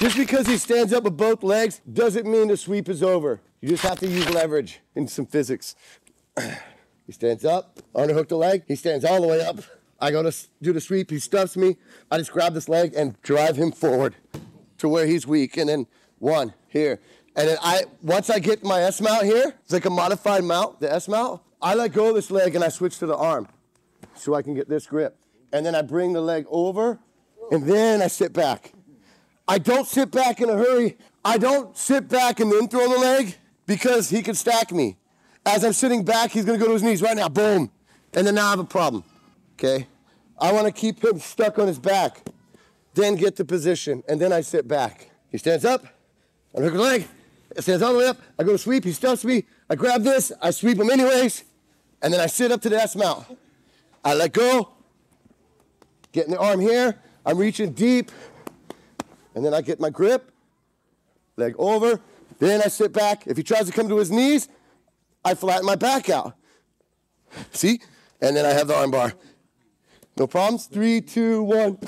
Just because he stands up with both legs doesn't mean the sweep is over. You just have to use leverage in some physics. he stands up, underhook the leg, he stands all the way up. I go to do the sweep, he stuffs me. I just grab this leg and drive him forward to where he's weak. And then one here. And then I once I get my S mount here, it's like a modified mount, the S mount. I let go of this leg and I switch to the arm so I can get this grip. And then I bring the leg over and then I sit back. I don't sit back in a hurry. I don't sit back and then throw the leg because he can stack me. As I'm sitting back, he's gonna go to his knees right now, boom. And then now I have a problem, okay? I wanna keep him stuck on his back, then get the position, and then I sit back. He stands up, I hook the leg, it stands all the way up, I go to sweep, he stuffs me, I grab this, I sweep him anyways, and then I sit up to the S mount. I let go, getting the arm here, I'm reaching deep, and then I get my grip, leg over, then I sit back. If he tries to come to his knees, I flatten my back out. See? And then I have the arm bar. No problems? Three, two, one.